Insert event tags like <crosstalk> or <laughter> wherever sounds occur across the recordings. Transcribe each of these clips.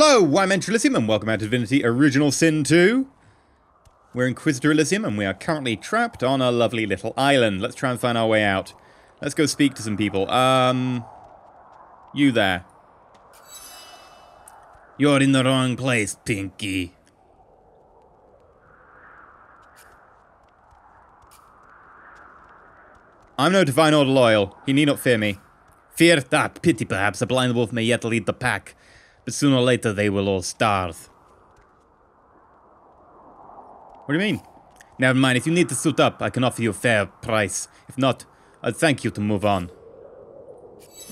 Hello, I'm Enter Elysium and welcome out to Divinity Original Sin 2. We're Inquisitor Elysium and we are currently trapped on a lovely little island. Let's try and find our way out. Let's go speak to some people. Um, you there. You're in the wrong place, Pinky. I'm no divine order loyal. He need not fear me. Fear that, pity perhaps, a blind wolf may yet lead the pack but sooner or later they will all starve. What do you mean? Never mind, if you need to suit up, I can offer you a fair price. If not, I'd thank you to move on.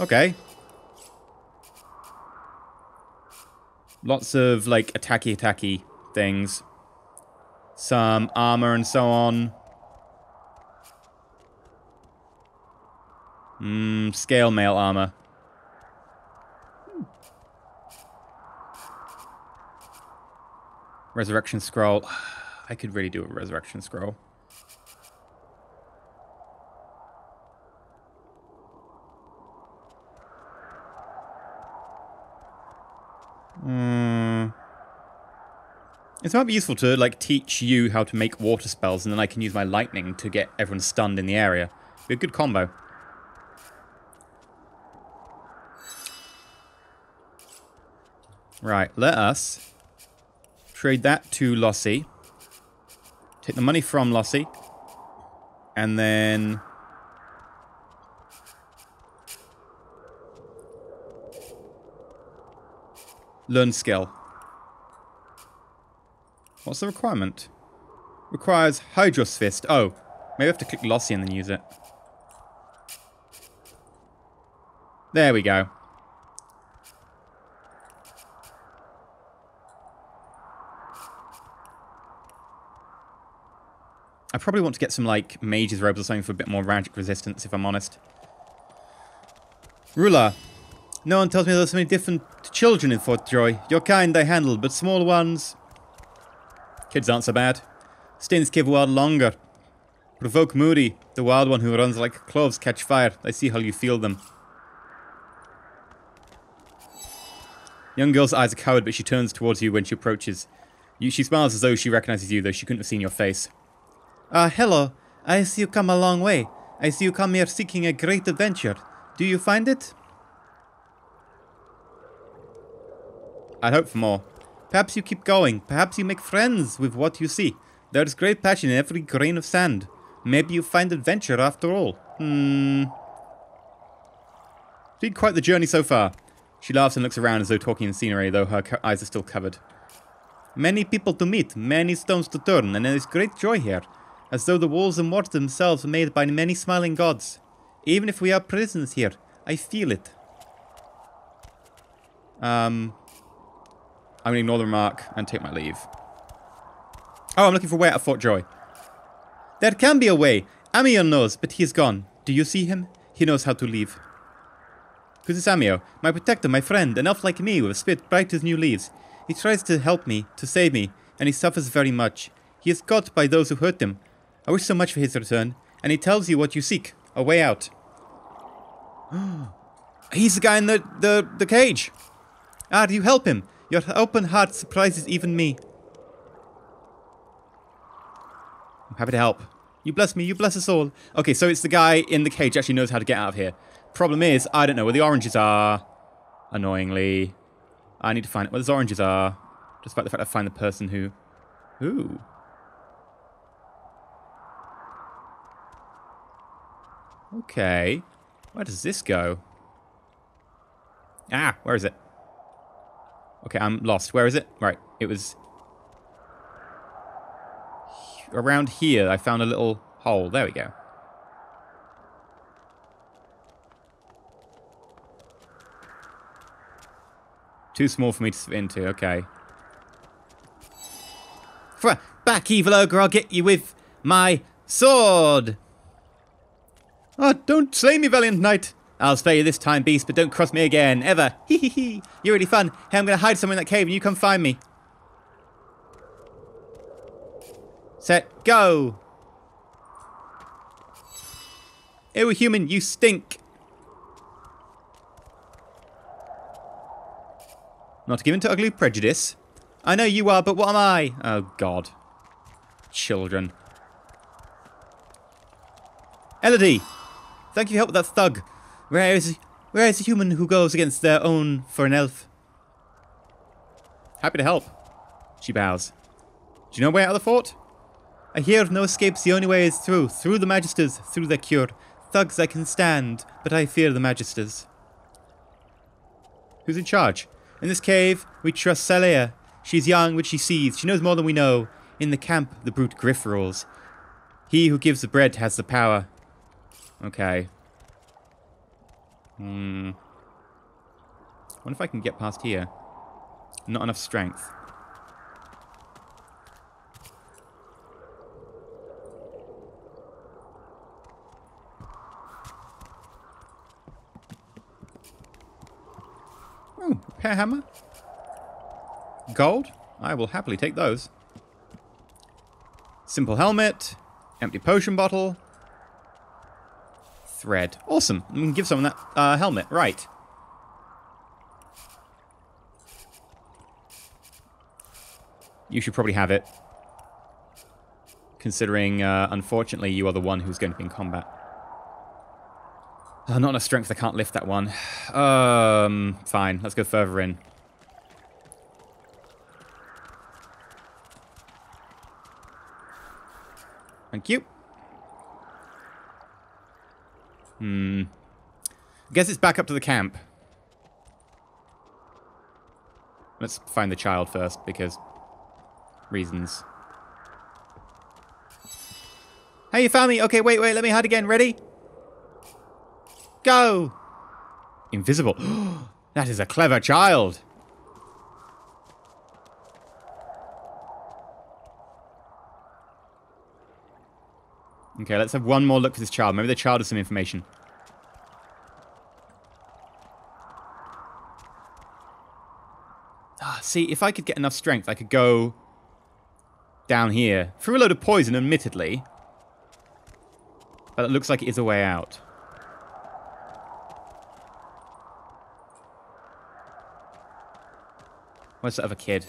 Okay. Lots of, like, attacky-attacky things. Some armor and so on. Mmm, scale mail armor. Resurrection scroll. <sighs> I could really do a resurrection scroll. Hmm. It might be useful to like teach you how to make water spells, and then I can use my lightning to get everyone stunned in the area. Be a good combo. Right, let us Trade that to Lohse. Take the money from Lohse. And then... Learn skill. What's the requirement? Requires Hydrosophist. Oh, maybe I have to click Lohse and then use it. There we go. I probably want to get some, like, mage's robes or something for a bit more magic resistance, if I'm honest. Rula. No one tells me there's so many different children in Fort Joy. Your kind I handle, but small ones... Kids aren't so bad. Stins give wild longer. Provoke Moody, the wild one who runs like cloves, catch fire. I see how you feel them. Young girl's eyes are covered, but she turns towards you when she approaches. She smiles as though she recognizes you, though she couldn't have seen your face. Ah, uh, hello. I see you come a long way. I see you come here seeking a great adventure. Do you find it? I'd hope for more. Perhaps you keep going. Perhaps you make friends with what you see. There's great passion in every grain of sand. Maybe you find adventure after all. Hmm. Been quite the journey so far. She laughs and looks around as though talking in scenery, though her eyes are still covered. Many people to meet, many stones to turn, and there is great joy here as though the walls and water themselves were made by many smiling gods. Even if we are prisoners here, I feel it. Um, I'm going to ignore the remark and take my leave. Oh, I'm looking for a way out of Fort Joy. There can be a way. Amiel knows, but he is gone. Do you see him? He knows how to leave. Who's this Amio? My protector, my friend, an elf like me with a spirit bright as new leaves. He tries to help me, to save me, and he suffers very much. He is caught by those who hurt him, I wish so much for his return, and he tells you what you seek, a way out. <gasps> He's the guy in the, the, the cage. Ah, do you help him? Your open heart surprises even me. I'm happy to help. You bless me, you bless us all. Okay, so it's the guy in the cage actually knows how to get out of here. Problem is, I don't know where the oranges are. Annoyingly. I need to find out where those oranges are. Despite the fact I find the person who... Ooh. Okay. Where does this go? Ah, where is it? Okay, I'm lost. Where is it? Right, it was... Around here, I found a little hole. There we go. Too small for me to fit into, okay. Back, evil ogre, I'll get you with my sword! Ah, oh, don't slay me, valiant knight. I'll spare you this time, beast, but don't cross me again, ever. <laughs> Hee hee hee. You're really fun. Hey, I'm gonna hide somewhere in that cave and you come find me. Set, go. Ew, human, you stink. Not given to ugly prejudice. I know you are, but what am I? Oh, God. Children. Elodie! Thank you for your help with that thug. Where is, where is the human who goes against their own for an elf? Happy to help. She bows. Do you know way out of the fort? I hear of no escapes. The only way is through. Through the Magisters. Through their cure. Thugs I can stand, but I fear the Magisters. Who's in charge? In this cave, we trust Salea. She's young, which she sees. She knows more than we know. In the camp, the brute Griff rules. He who gives the bread has the power. Okay. Hmm. wonder if I can get past here. Not enough strength. Oh, repair hammer. Gold? I will happily take those. Simple helmet. Empty potion bottle. Thread. Awesome. We can give someone that uh, helmet. Right. You should probably have it. Considering, uh, unfortunately, you are the one who's going to be in combat. Oh, not enough strength, I can't lift that one. <sighs> Um, fine, let's go further in. Thank you. Hmm. I guess it's back up to the camp. Let's find the child first, because... Reasons. Hey, you found me! Okay, wait, wait, let me hide again. Ready? Go! Invisible. <gasps> that is a clever child. Okay, let's have one more look for this child. Maybe the child has some information. Ah, see, if I could get enough strength, I could go down here. Through a load of poison, admittedly. But it looks like it is a way out. What's that other kid?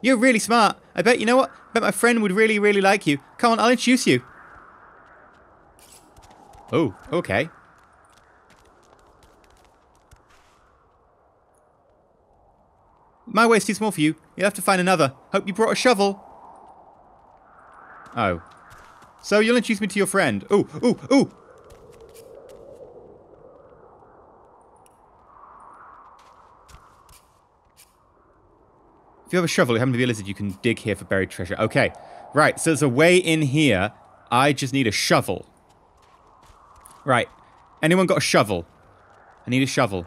You're really smart. I bet, you know what? I bet my friend would really, really like you. Come on, I'll introduce you. Oh, okay. My way's too small for you. You'll have to find another. Hope you brought a shovel. Oh. So you'll introduce me to your friend. Ooh, ooh, ooh! If you have a shovel, you happen to be a lizard, you can dig here for buried treasure. Okay. Right, so there's a way in here. I just need a shovel. Right. Anyone got a shovel? I need a shovel.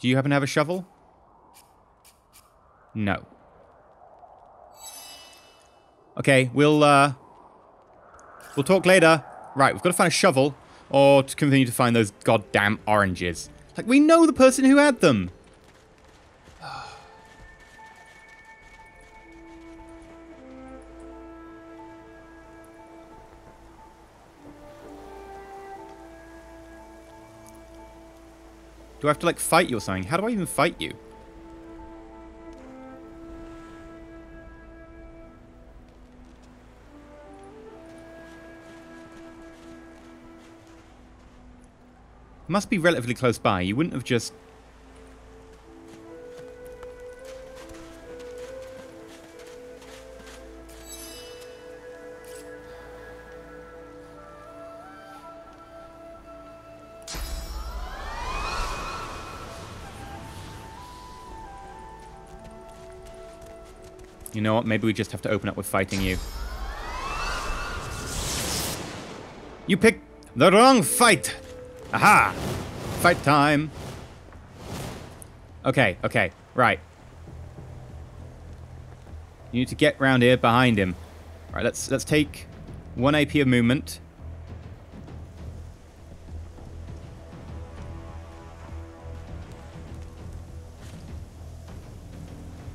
Do you happen to have a shovel? No. Okay, we'll, uh... We'll talk later. Right, we've got to find a shovel, or to continue to find those goddamn oranges. Like, we know the person who had them. Do I have to, like, fight you or something? How do I even fight you? must be relatively close by. You wouldn't have just... You know what? Maybe we just have to open up with fighting you. You picked the wrong fight! Aha! Fight time. Okay, okay, right. You need to get round here behind him. All right, let's let's take one AP of movement.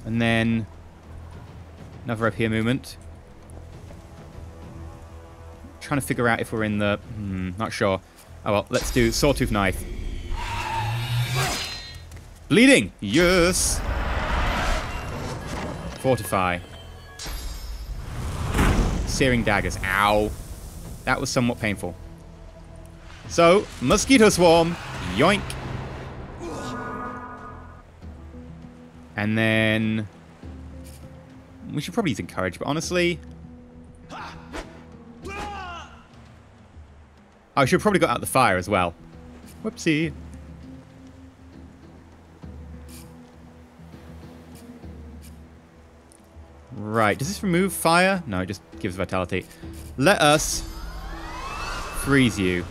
And then another up here movement. Trying to figure out if we're in the... Hmm, not sure. Oh well, let's do Sawtooth Knife. Bleeding! Yes! Fortify. Searing daggers. Ow. That was somewhat painful. So, Mosquito Swarm. Yoink. And then... We should probably use Encourage, but honestly... I should probably got out the fire as well. Whoopsie. Right, does this remove fire? No, it just gives vitality. Let us freeze you.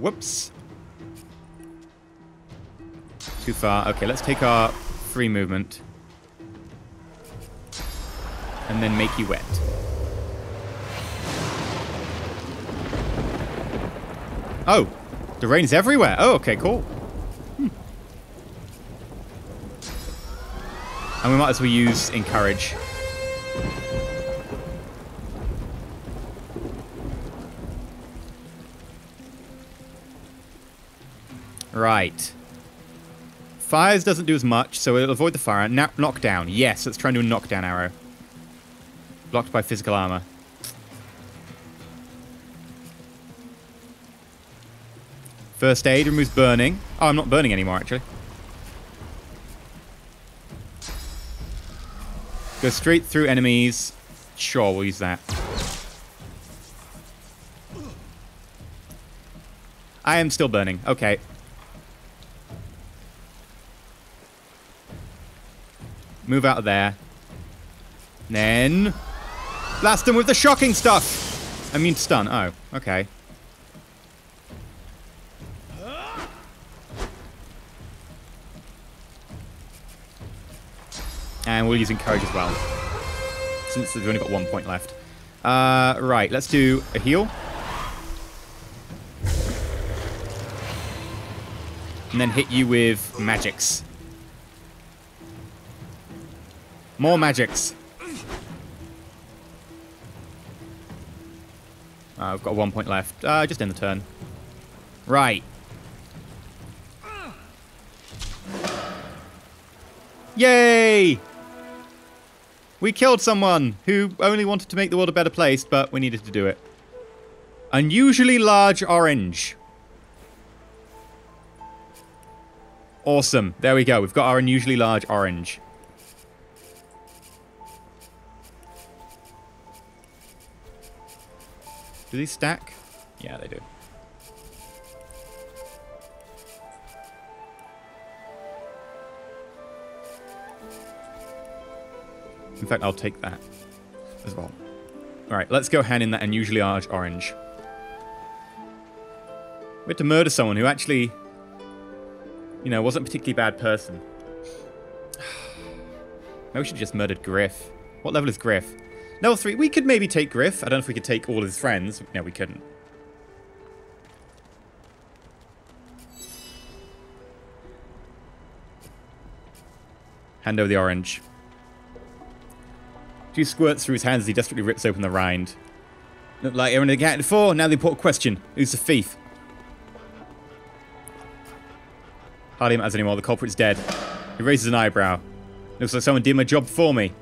Whoops. Too far. Okay, let's take our free movement. And then make you wet. Oh, the rain is everywhere. Oh, okay, cool. Hmm. And we might as well use Encourage. Right. Fires doesn't do as much, so it'll avoid the fire. Na knockdown. Yes, let's try and do a knockdown arrow. Blocked by physical armor. First aid removes burning. Oh, I'm not burning anymore, actually. Go straight through enemies. Sure, we'll use that. I am still burning. Okay. Move out of there. Then... Blast them with the shocking stuff! I mean stun. Oh, okay. And we'll use Encourage as well. Since we've only got one point left. Uh, right, let's do a heal. And then hit you with magics. More magics. Uh, I've got one point left. Uh, just end the turn. Right. Yay! We killed someone who only wanted to make the world a better place, but we needed to do it. Unusually large orange. Awesome. There we go. We've got our unusually large orange. Do these stack? Yeah, they do. In fact, I'll take that as well. Alright, let's go hand in that unusually large orange. We had to murder someone who actually, you know, wasn't a particularly bad person. <sighs> Maybe we should have just murdered Griff. What level is Griff? Level 3. We could maybe take Griff. I don't know if we could take all his friends. No, we couldn't. Hand over the orange. Two squirts through his hands as he desperately rips open the rind. Looked like Aaron accounted before. Now the important question. Who's the thief? Hardly matters anymore. The culprit's dead. He raises an eyebrow. Looks like someone did my job for me.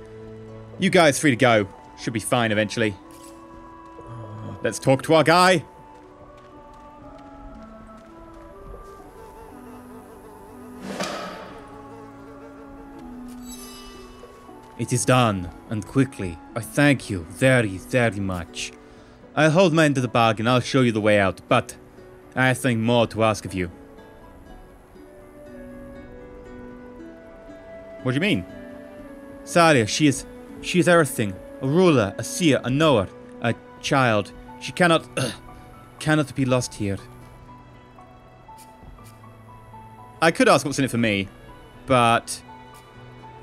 You guys free to go. Should be fine eventually. Let's talk to our guy. It is done, and quickly. I thank you very, very much. I'll hold my end of the bargain, I'll show you the way out, but I have something more to ask of you. What do you mean? Saria, she is... she is everything a ruler, a seer, a knower, a child. She cannot, <clears throat> cannot be lost here. I could ask what's in it for me, but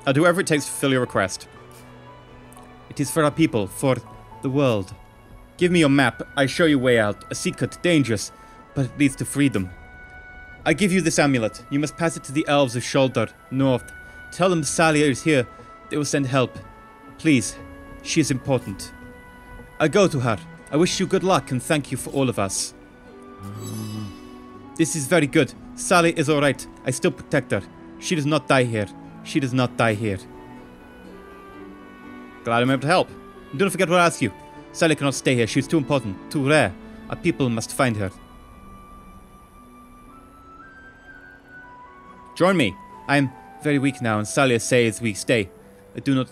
I'll do whatever it takes to fulfill your request. It is for our people, for the world. Give me your map, I show you way out. A secret, dangerous, but it leads to freedom. I give you this amulet. You must pass it to the elves of Shoulder, north. Tell them Salia is here. They will send help. Please, She is important. I go to her. I wish you good luck and thank you for all of us. This is very good. Sally is alright. I still protect her. She does not die here. She does not die here. Glad I'm able to help. And don't forget what I asked you. Sally cannot stay here. She's too important, too rare. Our people must find her. Join me. I am very weak now, and Sally says we stay. I do not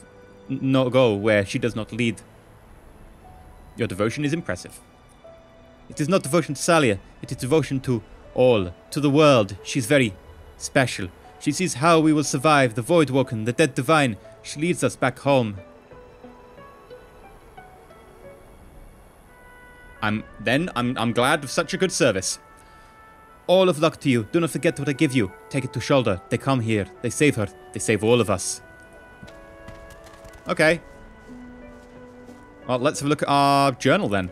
not go where she does not lead. Your devotion is impressive. It is not devotion to Salia, it is devotion to all, to the world. She's very special. She sees how we will survive, the Void Woken, the Dead Divine. She leads us back home. I'm then I'm I'm glad of such a good service. All of luck to you. Do not forget what I give you. Take it to shoulder. They come here. They save her. They save all of us. Okay. Well, let's have a look at our journal then.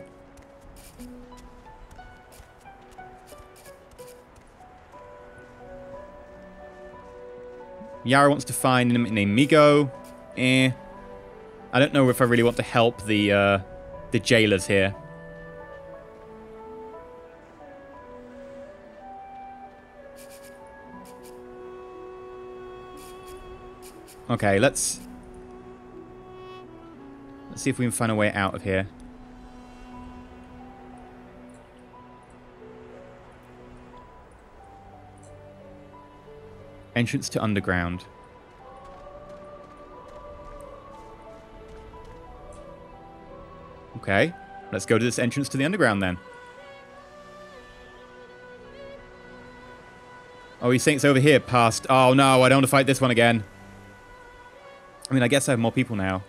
Yara wants to find an named Migo. Eh. I don't know if I really want to help the uh, the jailers here. Okay, let's... Let's see if we can find a way out of here. Entrance to underground. Okay, let's go to this entrance to the underground then. Oh, he's saying it's over here past... Oh no, I don't want to fight this one again. I mean, I guess I have more people now.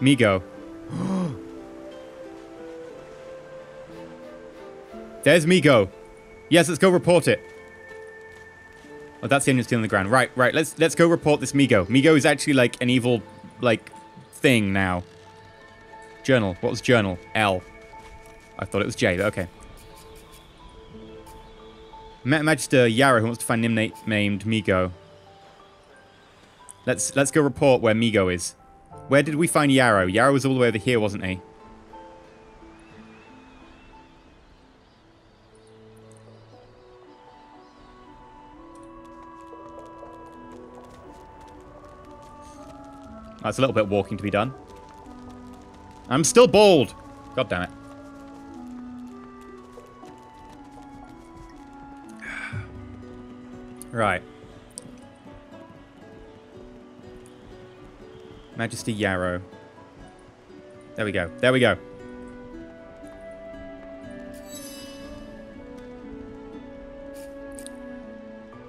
Migo. <gasps> There's Migo. Yes, let's go report it. Oh, that's the engine still on the ground. Right, right. Let's let's go report this Migo. Migo is actually like an evil, like, thing now. Journal. What was journal? L. I thought it was J, but okay. Magister Yara who wants to find Nimnate named Migo. Let's let's go report where Migo is. Where did we find Yarrow? Yarrow was all the way over here, wasn't he? That's a little bit walking to be done. I'm still bald. God damn it. Right. Majesty Yarrow. There we go. There we go.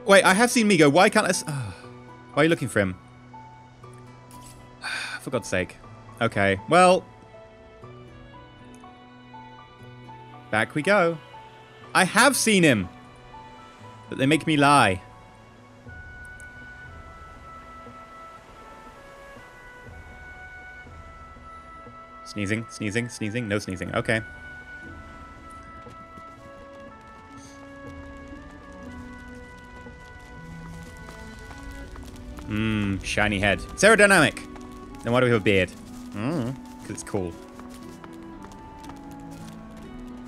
Wait, I have seen Migo. Why can't I... Oh, <sighs> why are you looking for him? <sighs> for God's sake. Okay, well... Back we go. I have seen him! But they make me lie. Sneezing, sneezing, sneezing, no sneezing. Okay. Mmm, shiny head. It's aerodynamic. Then why do we have a beard? Mmm, because it's cool.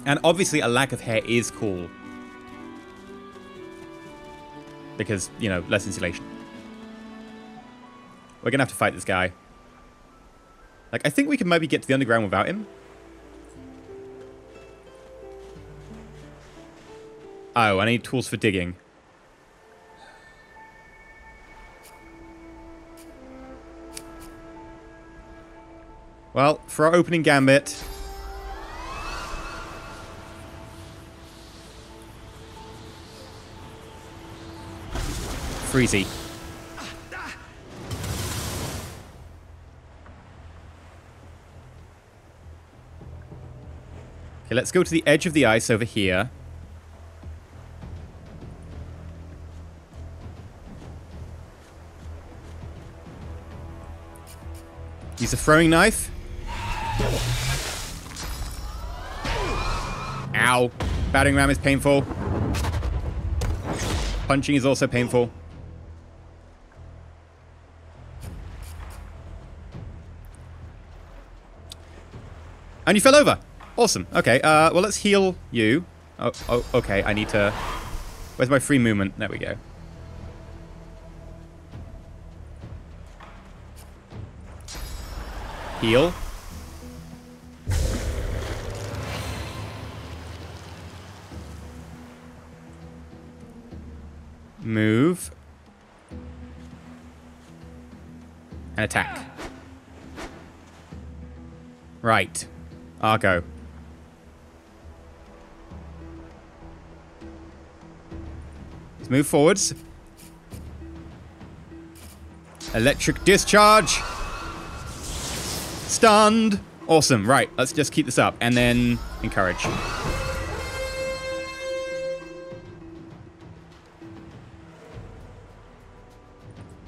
And obviously a lack of hair is cool. Because, you know, less insulation. We're going to have to fight this guy. Like, I think we can maybe get to the underground without him. Oh, I need tools for digging. Well, for our opening gambit... Freezy. Okay, let's go to the edge of the ice over here. Use a throwing knife. Ow. Battering ram is painful. Punching is also painful. And you fell over. Awesome. Okay, uh, well, let's heal you. Oh, oh, okay, I need to... Where's my free movement? There we go. Heal. Move. And attack. Right. Argo. Move forwards. Electric discharge. Stunned. Awesome. Right, let's just keep this up and then encourage.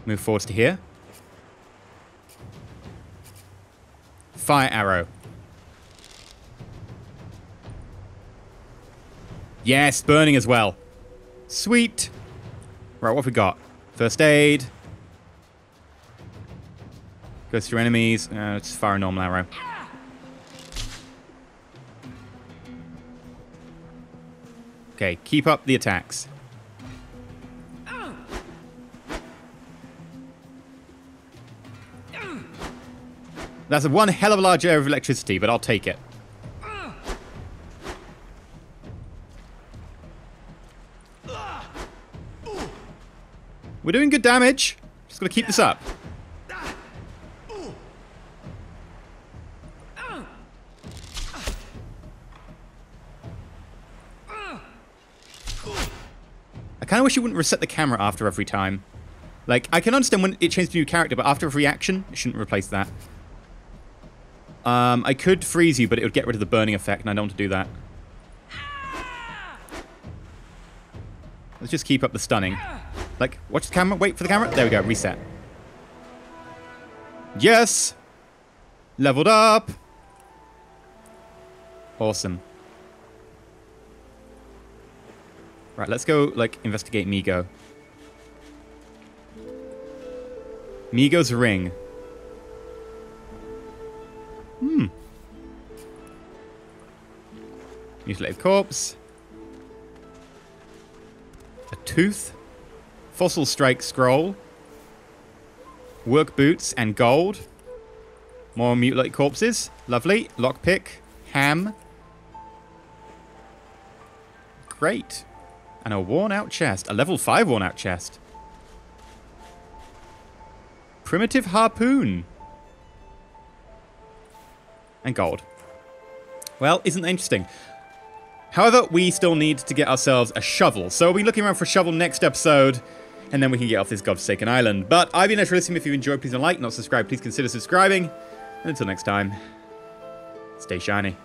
Move forwards to here. Fire arrow. Yes, burning as well. Sweet. Right, what have we got? First aid. Goes through enemies. Uh, just fire a normal arrow. Okay, keep up the attacks. That's one hell of a large area of electricity, but I'll take it. We're doing good damage. Just gotta keep this up. I kind of wish you wouldn't reset the camera after every time. Like, I can understand when it changes to new character, but after every action, it shouldn't replace that. Um, I could freeze you, but it would get rid of the burning effect, and I don't want to do that. Let's just keep up the stunning. Like, watch the camera, wait for the camera. There we go, reset. Yes! Leveled up! Awesome. Right, let's go, like, investigate Migo. Migo's ring. Hmm. Mutilated corpse. A tooth. Fossil strike scroll. Work boots and gold. More mutilated corpses. Lovely. Lockpick. Ham. Great. And a worn out chest. A level 5 worn out chest. Primitive harpoon. And gold. Well, isn't that interesting? However, we still need to get ourselves a shovel. So we'll be looking around for a shovel next episode. And then we can get off this godforsaken island. But I've been Enter Elysium. If you enjoyed, please don't like, not subscribe. Please consider subscribing. And until next time, stay shiny.